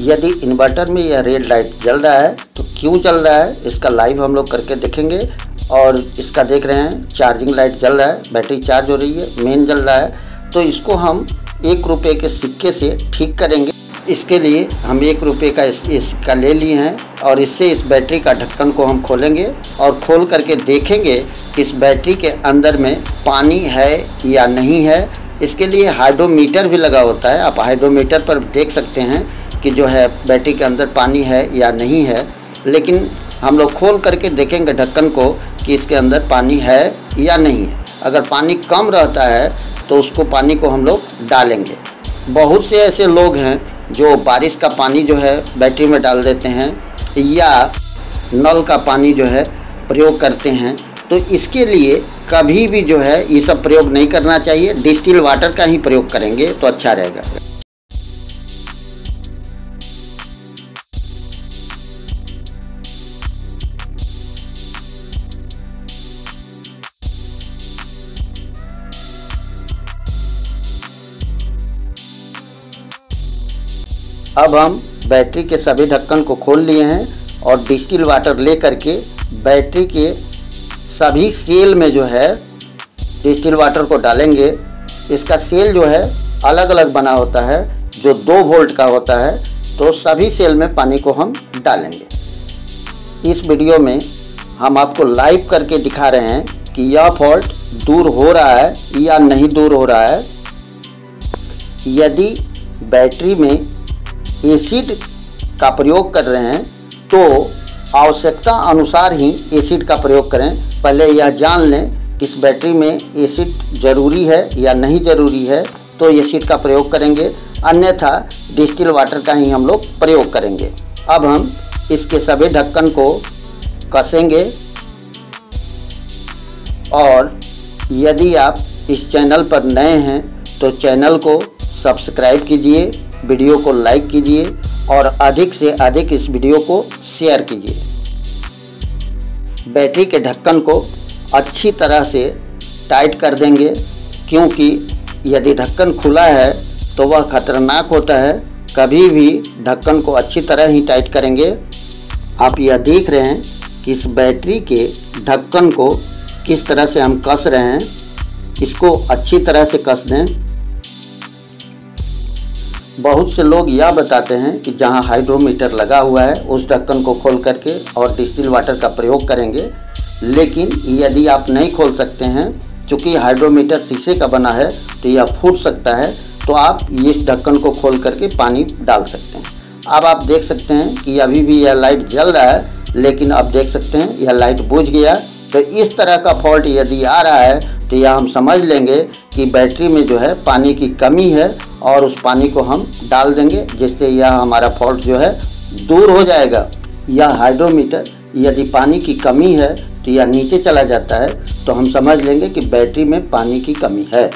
यदि इन्वर्टर में यह रेड लाइट जल रहा है तो क्यों जल रहा है? इसका लाइव हम लोग करके देखेंगे। और इसका देख रहे हैं चार्जिंग लाइट जल रहा है बैटरी चार्ज हो रही है मेन जल रहा है। तो इसको हम एक रुपये के सिक्के से ठीक करेंगे। इसके लिए हम एक रुपये का इस, सिक्का ले लिए हैं और इससे इस बैटरी का ढक्कन को हम खोलेंगे और खोल करके देखेंगे कि इस बैटरी के अंदर में पानी है या नहीं है। इसके लिए हाइड्रोमीटर भी लगा होता है। आप हाइड्रोमीटर पर देख सकते हैं। कि जो है बैटरी के अंदर पानी है या नहीं है, लेकिन हम लोग खोल करके देखेंगे ढक्कन को कि इसके अंदर पानी है या नहीं है। अगर पानी कम रहता है तो उसको पानी को हम लोग डालेंगे। बहुत से ऐसे लोग हैं जो बारिश का पानी जो है बैटरी में डाल देते हैं या नल का पानी जो है प्रयोग करते हैं। तो इसके लिए कभी भी जो है ये सब प्रयोग नहीं करना चाहिए। डिस्टिल वाटर का ही प्रयोग करेंगे तो अच्छा रहेगा। अब हम बैटरी के सभी ढक्कन को खोल लिए हैं और डिस्टिल वाटर ले करके बैटरी के सभी सेल में जो है डिस्टिल वाटर को डालेंगे। इसका सेल जो है अलग अलग बना होता है, जो दो वोल्ट का होता है तो सभी सेल में पानी को हम डालेंगे। इस वीडियो में हम आपको लाइव करके दिखा रहे हैं कि यह फॉल्ट दूर हो रहा है या नहीं दूर हो रहा है। यदि बैटरी में एसिड का प्रयोग कर रहे हैं तो आवश्यकता अनुसार ही एसिड का प्रयोग करें। पहले यह जान लें कि इस बैटरी में एसिड ज़रूरी है या नहीं ज़रूरी है तो एसिड का प्रयोग करेंगे। अन्यथा डिस्टिल वाटर का ही हम लोग प्रयोग करेंगे। अब हम इसके सभी ढक्कन को कसेंगे। और यदि आप इस चैनल पर नए हैं तो चैनल को सब्सक्राइब कीजिए। वीडियो को लाइक कीजिए और अधिक से अधिक इस वीडियो को शेयर कीजिए। बैटरी के ढक्कन को अच्छी तरह से टाइट कर देंगे, क्योंकि यदि ढक्कन खुला है तो वह खतरनाक होता है। कभी भी ढक्कन को अच्छी तरह ही टाइट करेंगे। आप यह देख रहे हैं कि इस बैटरी के ढक्कन को किस तरह से हम कस रहे हैं। इसको अच्छी तरह से कस दें। बहुत से लोग यह बताते हैं कि जहाँ हाइड्रोमीटर लगा हुआ है, उस ढक्कन को खोल करके और डिस्टिल वाटर का प्रयोग करेंगे। लेकिन यदि आप नहीं खोल सकते हैं, चूँकि हाइड्रोमीटर शीशे का बना है तो यह फूट सकता है तो आप इस ढक्कन को खोल करके पानी डाल सकते हैं। अब आप देख सकते हैं कि अभी भी यह लाइट जल रहा है, लेकिन आप देख सकते हैं यह लाइट बुझ गया। तो इस तरह का फॉल्ट यदि आ रहा है तो यह हम समझ लेंगे कि बैटरी में जो है पानी की कमी है और उस पानी को हम डाल देंगे, जिससे यह हमारा फॉल्ट जो है दूर हो जाएगा। यह हाइड्रोमीटर यदि पानी की कमी है तो यह नीचे चला जाता है तो हम समझ लेंगे कि बैटरी में पानी की कमी है।